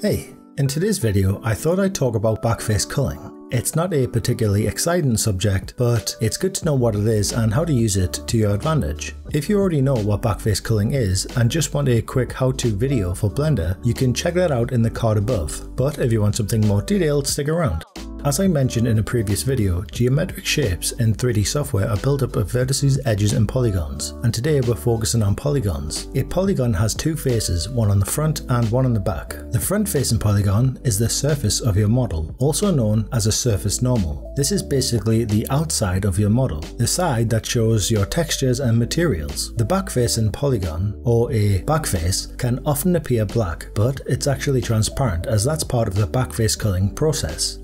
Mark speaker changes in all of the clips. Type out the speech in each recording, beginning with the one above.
Speaker 1: Hey, in today's video I thought I'd talk about backface culling. It's not a particularly exciting subject, but it's good to know what it is and how to use it to your advantage. If you already know what backface culling is and just want a quick how-to video for Blender, you can check that out in the card above, but if you want something more detailed, stick around. As I mentioned in a previous video, geometric shapes in 3D software are built up of vertices, edges and polygons, and today we're focusing on polygons. A polygon has two faces, one on the front and one on the back. The front facing polygon is the surface of your model, also known as a surface normal. This is basically the outside of your model, the side that shows your textures and materials. The back facing polygon, or a backface, can often appear black, but it's actually transparent as that's part of the backface culling process.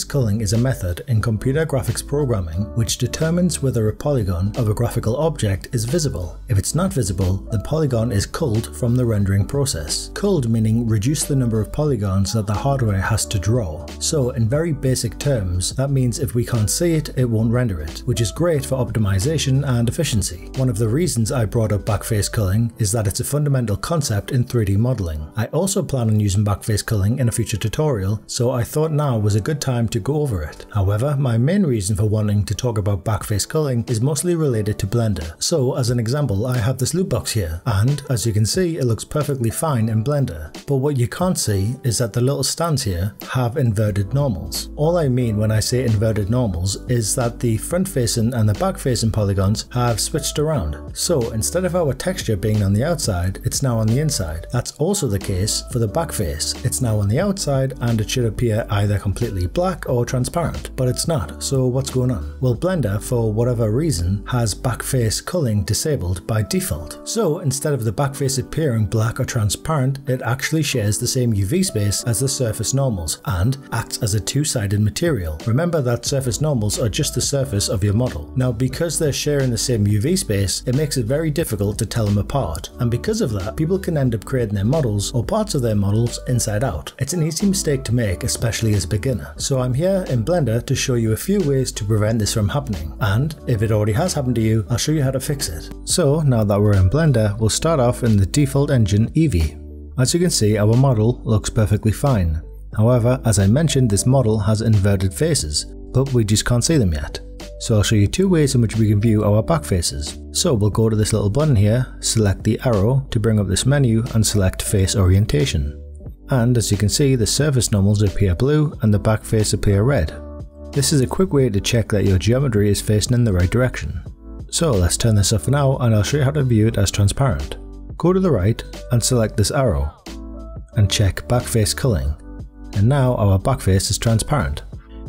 Speaker 1: Backface culling is a method in computer graphics programming which determines whether a polygon of a graphical object is visible. If it's not visible, the polygon is culled from the rendering process. Culled meaning reduce the number of polygons that the hardware has to draw. So in very basic terms, that means if we can't see it, it won't render it, which is great for optimization and efficiency. One of the reasons I brought up backface culling is that it's a fundamental concept in 3D modeling. I also plan on using backface culling in a future tutorial, so I thought now was a good time to go over it. However, my main reason for wanting to talk about backface culling is mostly related to Blender. So as an example, I have this loot box here, and as you can see, it looks perfectly fine in Blender. But what you can't see is that the little stands here have inverted normals. All I mean when I say inverted normals is that the front facing and the back facing polygons have switched around. So instead of our texture being on the outside, it's now on the inside. That's also the case for the back face. It's now on the outside and it should appear either completely black black or transparent, but it's not, so what's going on? Well Blender, for whatever reason, has backface culling disabled by default. So instead of the backface appearing black or transparent, it actually shares the same UV space as the surface normals and acts as a two-sided material. Remember that surface normals are just the surface of your model. Now because they're sharing the same UV space, it makes it very difficult to tell them apart, and because of that, people can end up creating their models or parts of their models inside out. It's an easy mistake to make, especially as a beginner. So I'm I'm here in Blender to show you a few ways to prevent this from happening. And if it already has happened to you, I'll show you how to fix it. So now that we're in Blender, we'll start off in the default engine Eevee. As you can see, our model looks perfectly fine. However, as I mentioned, this model has inverted faces, but we just can't see them yet. So I'll show you two ways in which we can view our back faces. So we'll go to this little button here, select the arrow to bring up this menu and select face orientation and as you can see the surface normals appear blue and the back face appear red. This is a quick way to check that your geometry is facing in the right direction. So let's turn this off for now and I'll show you how to view it as transparent. Go to the right and select this arrow and check backface culling and now our backface is transparent.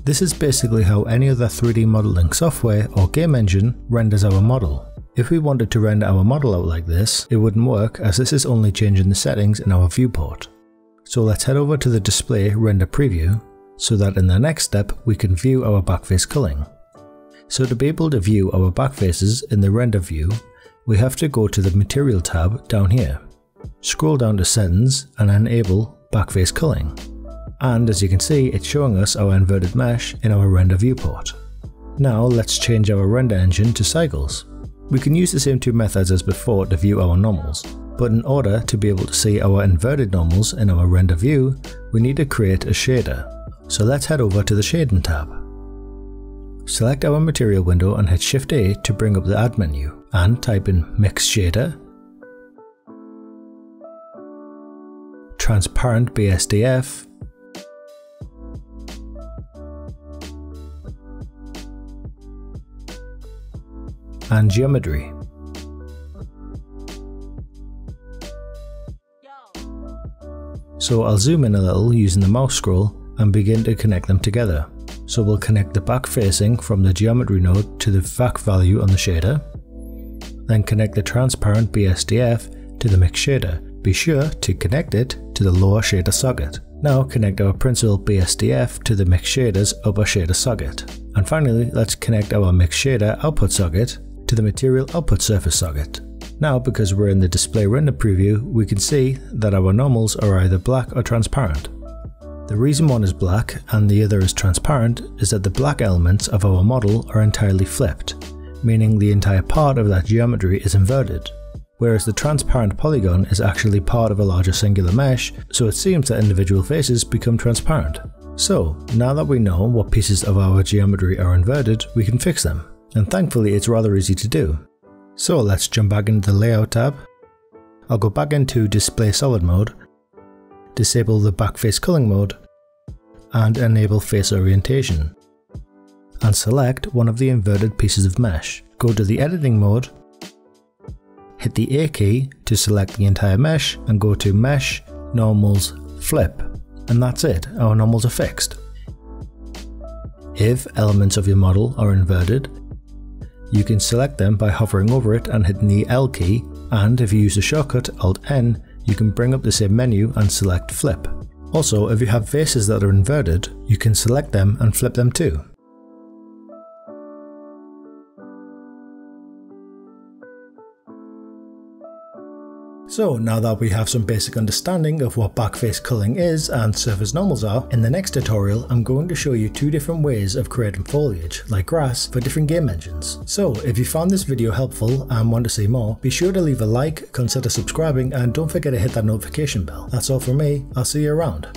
Speaker 1: This is basically how any other 3D modeling software or game engine renders our model. If we wanted to render our model out like this, it wouldn't work as this is only changing the settings in our viewport. So let's head over to the display render preview so that in the next step we can view our backface culling. So to be able to view our backfaces in the render view, we have to go to the material tab down here. Scroll down to settings and enable backface culling. And as you can see, it's showing us our inverted mesh in our render viewport. Now let's change our render engine to cycles. We can use the same two methods as before to view our normals, but in order to be able to see our inverted normals in our render view, we need to create a shader. So let's head over to the shading tab. Select our material window and hit Shift A to bring up the add menu and type in Mix Shader, Transparent BSDF, and Geometry. So I'll zoom in a little using the mouse scroll and begin to connect them together. So we'll connect the back facing from the geometry node to the Fac value on the shader, then connect the transparent BSDF to the mix shader. Be sure to connect it to the lower shader socket. Now connect our Principled BSDF to the mix shader's upper shader socket. And finally, let's connect our mix shader output socket to the material output surface socket. Now because we're in the display render preview, we can see that our normals are either black or transparent. The reason one is black and the other is transparent is that the black elements of our model are entirely flipped, meaning the entire part of that geometry is inverted. whereas the transparent polygon is actually part of a larger singular mesh, so it seems that individual faces become transparent. So, now that we know what pieces of our geometry are inverted, we can fix them, and thankfully it's rather easy to do. So let's jump back into the Layout tab. I'll go back into Display Solid mode, disable the Backface Culling mode, and enable Face Orientation. And select one of the inverted pieces of mesh. Go to the Editing mode, hit the A key to select the entire mesh, and go to Mesh, Normals, Flip and that's it, our normals are fixed. If elements of your model are inverted, you can select them by hovering over it and hitting the L key, and if you use the shortcut Alt N, you can bring up the same menu and select Flip. Also, if you have faces that are inverted, you can select them and flip them too. So now that we have some basic understanding of what backface culling is and surface normals are, in the next tutorial I'm going to show you two different ways of creating foliage, like grass, for different game engines. So if you found this video helpful and want to see more, be sure to leave a like, consider subscribing and don't forget to hit that notification bell. That's all from me, I'll see you around.